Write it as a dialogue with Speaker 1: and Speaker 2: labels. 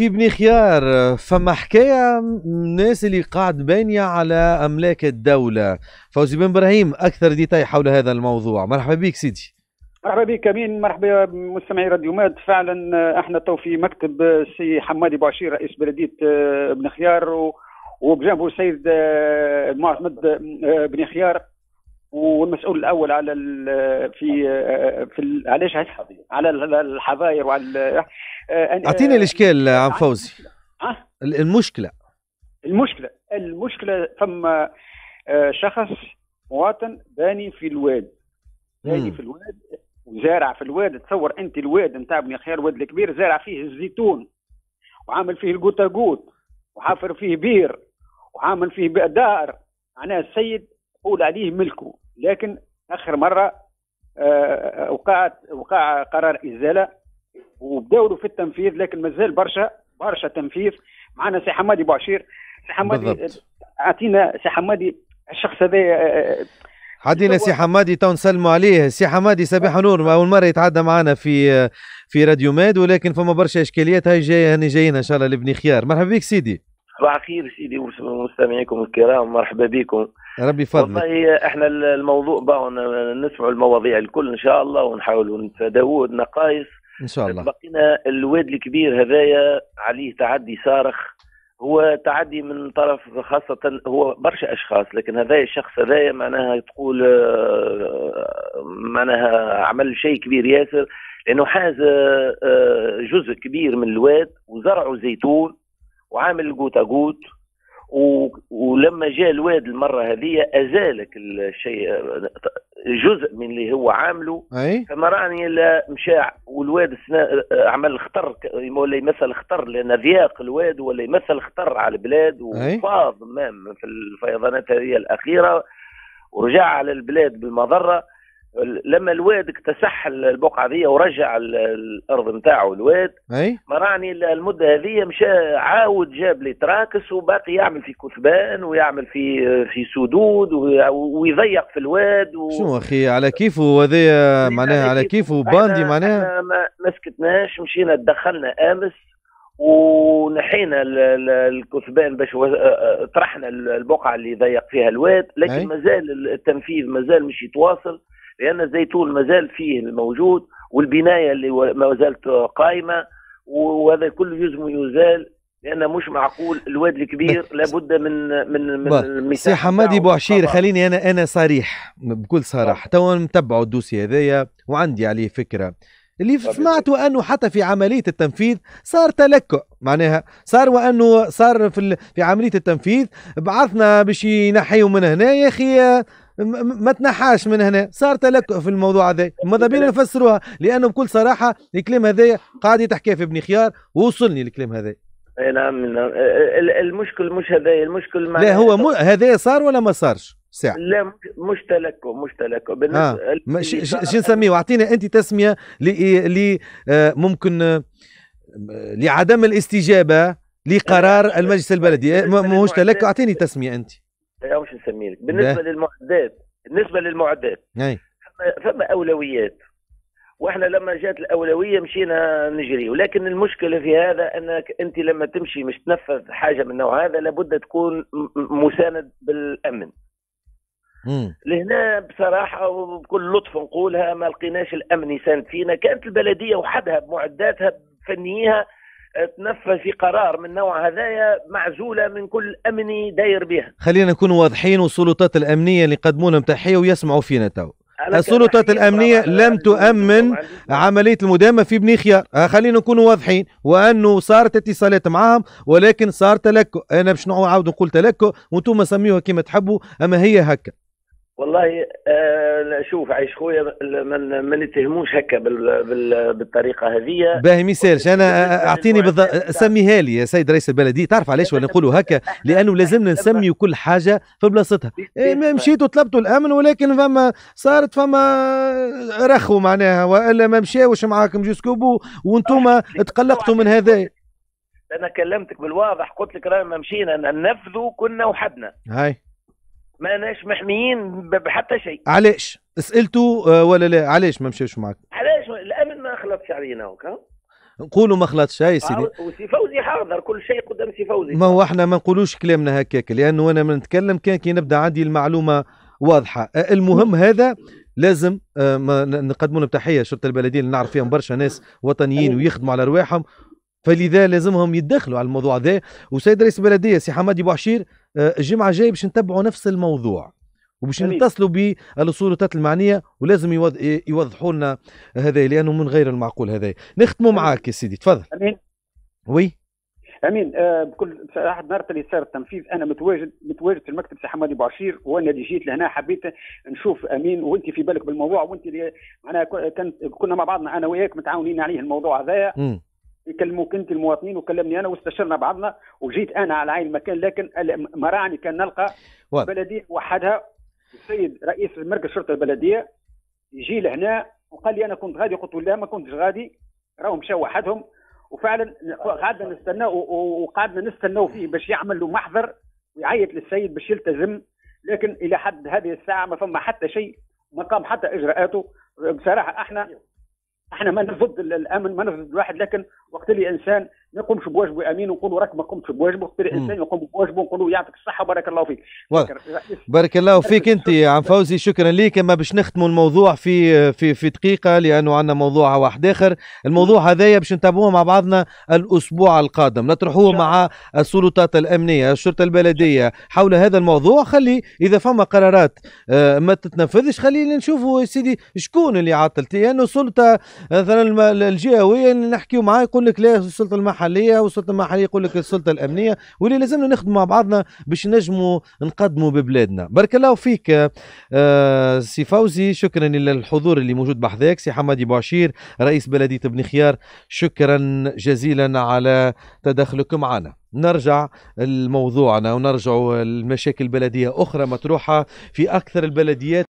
Speaker 1: في بني خيار فما حكاية الناس اللي قاعد بانية على أملاك الدولة؟ فوزي بن إبراهيم أكثر ديتاي حول هذا الموضوع. مرحبا بك سيدي.
Speaker 2: مرحبا بك أمين. مرحبا بمستمعي راديو ماد. فعلا إحنا تو في مكتب السي حمادي بوعشير رئيس بلدية آه، بن خيار وبجانبه السيد آه، محمد آه، بن خيار. والمسؤول الأول على في في علاش على الحظاير وعلى
Speaker 1: أعطيني الإشكال عم فوزي. المشكلة.
Speaker 2: المشكلة المشكلة ثم شخص مواطن باني في الواد. باني في الواد وزارع في الواد. تصور أنت الواد نتاع بني خير الواد الكبير زارع فيه الزيتون وعامل فيه القوتا قوت وحافر فيه بير وعامل فيه دار. معناها السيد قول عليه ملكه. لكن آخر مرة آه، وقعت وقع قرار إزالة. وبداوا في التنفيذ لكن مازال برشا برشا تنفيذ. معنا سي حمادي بوعشير. سي حمادي أعطينا سي حمادي الشخص هذا آه،
Speaker 1: عدينا سي حمادي تو نسلموا عليه. سي حمادي صباح نور أول مرة يتعدى معنا في في راديو ماد ولكن فما برشا إشكاليات. هاي جاية هاني جايين إن شاء الله لبني خيار. مرحبا بك سيدي.
Speaker 3: صباح الخير سيدي ومستمعيكم الكرام. مرحبا بكم.
Speaker 1: ربي يفضلك.
Speaker 3: والله إحنا الموضوع بقى نسمعوا المواضيع الكل إن شاء الله ونحاولوا نتفادوا النقائص
Speaker 1: إن شاء الله.
Speaker 3: بقينا الواد الكبير هذايا عليه تعدي صارخ. هو تعدي من طرف خاصة هو برشا أشخاص لكن هذا الشخص هذايا معناها تقول آه، معناها عمل شيء كبير ياسر لأنه حاز آه، جزء كبير من الواد وزرعوا زيتون وعامل قوتا قوت ولما جاء الواد المرة هذه أزالك الشيء جزء من اللي هو عامله.
Speaker 1: أي؟
Speaker 3: فما رأني لا مشى والواد عمل خطر ولا يمثل خطر لأن ذياق الواد ولا يمثل خطر على البلاد وفاض مام في الفيضانات هذه الأخيرة ورجع على البلاد بالمضره لما الواد اكتسح البقعة ذي ورجع الأرض نتاعو الواد
Speaker 1: أي؟
Speaker 3: ما راني المدة هذه مشى عاود جاب لي تراكس وباقي يعمل في كثبان ويعمل في في سدود ويضيق في الواد و...
Speaker 1: شنو أخي؟ على كيفه هذايا معناها على كيفه باندي معناها؟
Speaker 3: ما, سكتناش مشينا تدخلنا آمس ونحينا الكثبان باش طرحنا البقعة اللي ضيق فيها الواد لكن مازال التنفيذ مازال مش يتواصل. لأن الزيتون ما زال فيه موجود والبناية اللي ما زالت قائمة وهذا كله يلزم يزال لأن مش معقول. الواد الكبير لابد من من
Speaker 1: من سي حمادي بوعشير خليني أنا أنا صريح بكل صراحة. تو متبعوا الدوسي هذايا وعندي عليه فكرة. اللي سمعته أنه حتى في عملية التنفيذ صار تلكؤ معناها صار وأنه صار في في عملية التنفيذ بعثنا باش ينحيوا من هنا. يا أخي ما تنحاش من هنا. صار تلكؤ في الموضوع هذا. ماذا بينا نفسروها؟ لأنه بكل صراحة الكلام هذا قاعد يتحكي في ابن خيار ووصلني الكلام هذا.
Speaker 3: أي نعم نعم. المشكل مش هذا المشكل
Speaker 1: مع لا هو م... هذا صار ولا ما صارش؟ ساعة.
Speaker 3: لا مش تلكؤ مش تلكؤ.
Speaker 1: بالنسبة آه. شو نسميه؟ اعطينا أنت تسمية ل آه، ممكن آه، لعدم الاستجابة لقرار المجلس البلدي. ماهوش تلكؤ أعطيني تسمية أنت.
Speaker 3: أو شو نسميه لك؟ بالنسبة للمعدات بالنسبة للمعدات.
Speaker 1: أي.
Speaker 3: فما أولويات. وإحنا لما جات الأولوية مشينا نجري. ولكن المشكلة في هذا أنك أنت لما تمشي مش تنفذ حاجة من النوع هذا لابد تكون مساند بالأمن. لهنا بصراحة وبكل لطف نقولها ما لقيناش الأمن يساند فينا. كانت البلدية وحدها بمعداتها بفنيها تنفذ في قرار من نوع هذايا معزولة من كل امني داير بها.
Speaker 1: خلينا نكون واضحين والسلطات الأمنية اللي يقدموا لهم تحيه ويسمعوا فينا تو. السلطات الأمنية لم تؤمن عملية المدامة في بني خيار آه، خلينا نكون واضحين وأنه صارت اتصالات معهم ولكن صار تلكؤ. أنا باش نعاود نقول تلكؤ وأنتم سميوها كما تحبوا أما هي هكا.
Speaker 3: والله آه شوف عيش خويا ما, ما نتهموش هكا بال بال بالطريقة هذه
Speaker 1: باهي ميسالش أنا أعطيني بالضبط سميها لي يا سيد رئيس البلديه تعرف علاش ولا نقولوا هكا؟ لأنه لازمنا نسمي كل حاجة في بلاصتها. إيه مشيتوا طلبتوا الأمن ولكن فما صارت فما رخوا معناها وإلا ما مشاوش معاكم جوسكوبو وأنتم تقلقتوا من هذا.
Speaker 3: أنا كلمتك بالواضح قلت لك رانا مشينا ننفذوا كنا وحدنا.
Speaker 1: هاي.
Speaker 3: ما ناش محميين بحتى شيء.
Speaker 1: علاش؟ سالتوا آه، ولا لا؟ علاش ما مشاوش معك
Speaker 3: علاش؟ الامن ما خلطش علينا هكا
Speaker 1: نقولوا ما خلطش. هاي سيدي.
Speaker 3: وسي فوزي حاضر كل شيء قدام سي فوزي.
Speaker 1: ما هو إحنا ما نقولوش كلامنا هكاك لأنه أنا من نتكلم كان كي نبدأ عندي المعلومة واضحة. المهم هذا لازم نقدموا لهم تحية شرطة البلدية اللي نعرف فيهم برشا ناس وطنيين ويخدموا على رواحهم. فلذا لازمهم يتدخلوا على الموضوع ذا. وسيد رئيس البلدية سي حمادي بوعشير الجمعة الجاية باش نتبعوا نفس الموضوع وباش نتصلوا بالسلطات المعنية ولازم يوضحوا لنا هذا لأنه من غير المعقول هذا نختموا معاك يا سيدي تفضل.
Speaker 2: أمين.
Speaker 1: oui.
Speaker 2: أمين. آه بكل صراحة نهار اللي صار التنفيذ أنا متواجد متواجد في المكتب سي حمادي بوعشير وأنا اللي جيت لهنا حبيت نشوف أمين وأنت في بالك بالموضوع وأنت اللي أنا كنت كنا مع بعضنا أنا وياك متعاونين عليه الموضوع هذايا يكلموك انت المواطنين وكلمني أنا واستشرنا بعضنا وجيت أنا على عين المكان لكن مراني كان نلقى بلديه وحدها. السيد رئيس مركز شرطه البلدية يجي لهنا وقال لي أنا كنت غادي قلت له لا ما كنتش غادي. راهم مشاو وحدهم وفعلا قعدنا نستنى وقعدنا نستناو فيه باش يعمل له محضر ويعيط للسيد باش يلتزم. لكن إلى حد هذه الساعة ما فما حتى شيء ما قام حتى إجراءاته. بصراحة إحنا إحنا ما نرفض الأمن ما نرفض الواحد لكن وقت اللي انسان ما يقومش بواجبه أمين ونقولوا راك ما قمتش بواجبه وقت اللي إنسان يقوم بواجبه ونقولوا يعطيك الصحة بارك الله فيك.
Speaker 1: بارك الله فيك أنت يا عم فوزي شكرا ليك. أما باش نختموا الموضوع في في في دقيقة لأنه عندنا موضوع واحد آخر. الموضوع هذايا باش نتابعوه مع بعضنا الأسبوع القادم. نطرحوه مع السلطات الأمنية الشرطة البلدية. حول هذا الموضوع خلي إذا فما قرارات آه، ما تتنفذش خلينا نشوفوا سيدي شكون اللي عطل لأنه السلطة مثلا الجهوية اللي نحكيو معاه يقول لك لا السلطة المحليه والسلطة المحلية يقول لك السلطة الأمنية واللي لازمنا نخدموا مع بعضنا باش نجموا نقدموا ببلادنا. بارك الله فيك آه سي فوزي شكرا للحضور اللي موجود بحذاك. سي حمادي بوعشير رئيس بلديه بني خيار شكرا جزيلا على تدخلكم معنا. نرجع لموضوعنا ونرجع المشاكل البلديه أخرى مطروحة في أكثر البلديات.